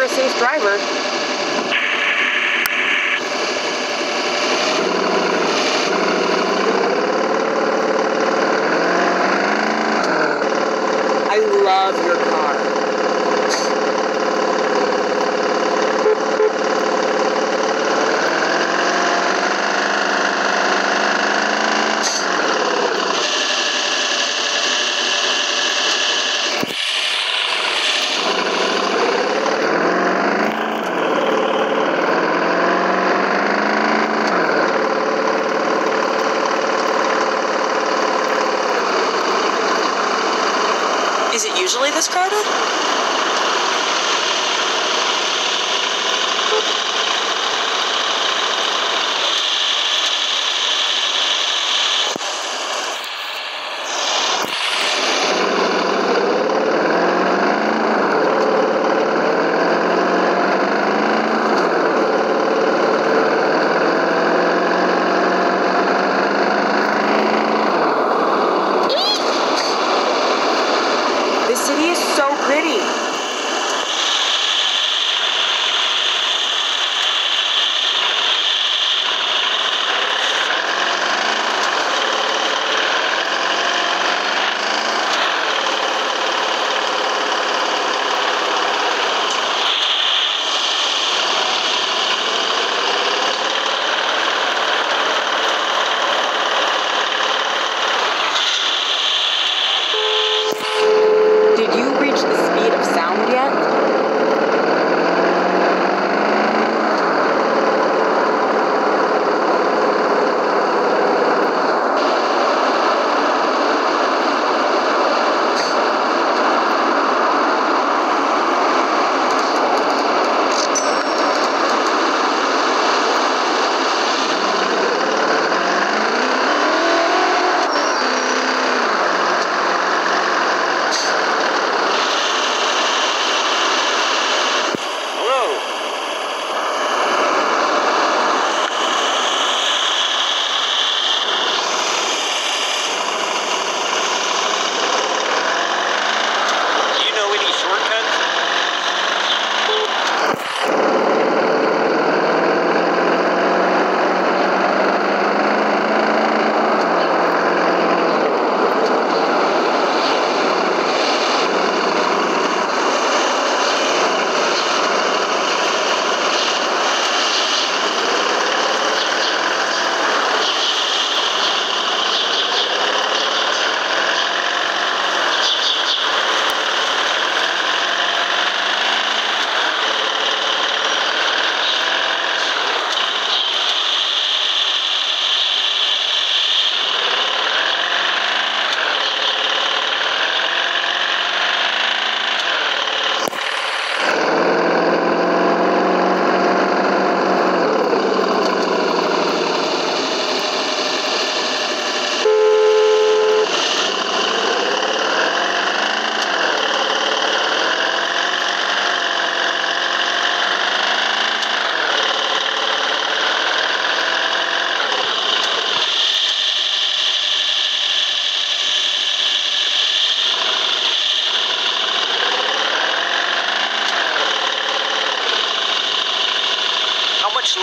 you're a safe driver. I love usually this crowded?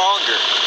Longer?